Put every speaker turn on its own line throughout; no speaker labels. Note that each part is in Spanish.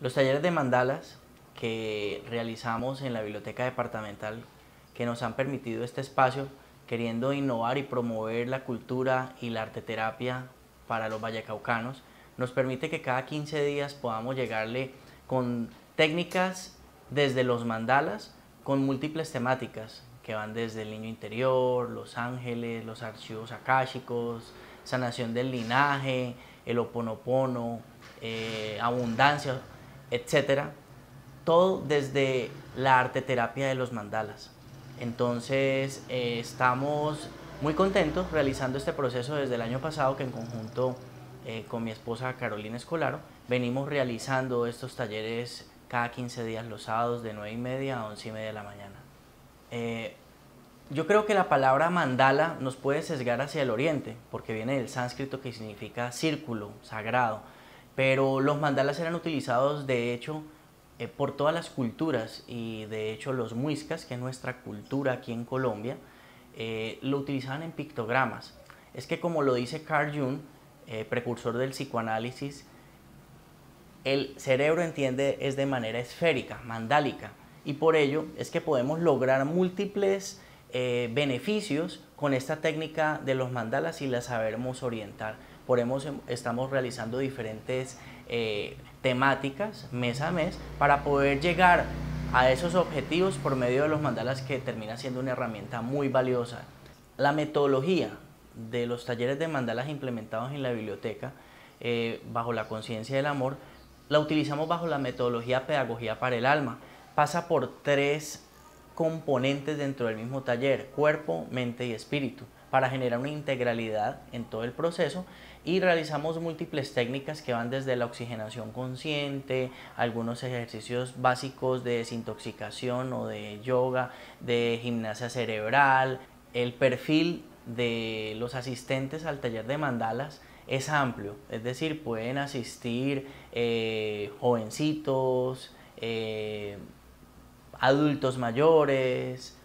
Los talleres de mandalas que realizamos en la biblioteca departamental que nos han permitido este espacio queriendo innovar y promover la cultura y la arteterapia para los vallecaucanos, nos permite que cada 15 días podamos llegarle con técnicas desde los mandalas con múltiples temáticas que van desde el niño interior, los ángeles, los archivos akáshicos, sanación del linaje, el oponopono, eh, abundancia, etcétera, todo desde la arte terapia de los mandalas. Entonces eh, estamos muy contentos realizando este proceso desde el año pasado que en conjunto eh, con mi esposa Carolina Escolaro venimos realizando estos talleres cada 15 días los sábados de 9 y media a 11 y media de la mañana. Eh, yo creo que la palabra mandala nos puede sesgar hacia el oriente porque viene del sánscrito que significa círculo, sagrado pero los mandalas eran utilizados de hecho eh, por todas las culturas y de hecho los muiscas, que es nuestra cultura aquí en Colombia, eh, lo utilizaban en pictogramas. Es que como lo dice Carl Jung, eh, precursor del psicoanálisis, el cerebro entiende es de manera esférica, mandálica, y por ello es que podemos lograr múltiples beneficios con esta técnica de los mandalas y la sabemos orientar. Por eso estamos realizando diferentes eh, temáticas mes a mes para poder llegar a esos objetivos por medio de los mandalas que termina siendo una herramienta muy valiosa. La metodología de los talleres de mandalas implementados en la biblioteca eh, bajo la conciencia del amor la utilizamos bajo la metodología pedagogía para el alma. Pasa por tres componentes dentro del mismo taller, cuerpo, mente y espíritu para generar una integralidad en todo el proceso y realizamos múltiples técnicas que van desde la oxigenación consciente, algunos ejercicios básicos de desintoxicación o de yoga, de gimnasia cerebral. El perfil de los asistentes al taller de mandalas es amplio, es decir, pueden asistir eh, jovencitos, eh, adultos mayores,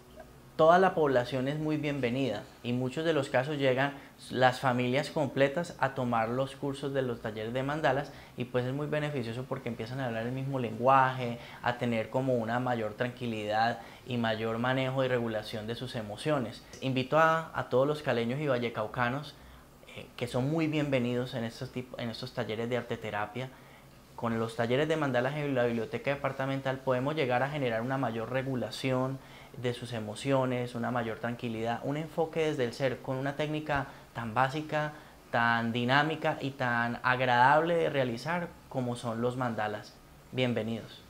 toda la población es muy bienvenida y muchos de los casos llegan las familias completas a tomar los cursos de los talleres de mandalas y pues es muy beneficioso porque empiezan a hablar el mismo lenguaje, a tener como una mayor tranquilidad y mayor manejo y regulación de sus emociones. Invito a, todos los caleños y vallecaucanos eh, que son muy bienvenidos en estos, en estos talleres de arte terapia con los talleres de mandalas en la biblioteca departamental podemos llegar a generar una mayor regulación de sus emociones, una mayor tranquilidad, un enfoque desde el ser con una técnica tan básica, tan dinámica y tan agradable de realizar como son los mandalas. Bienvenidos.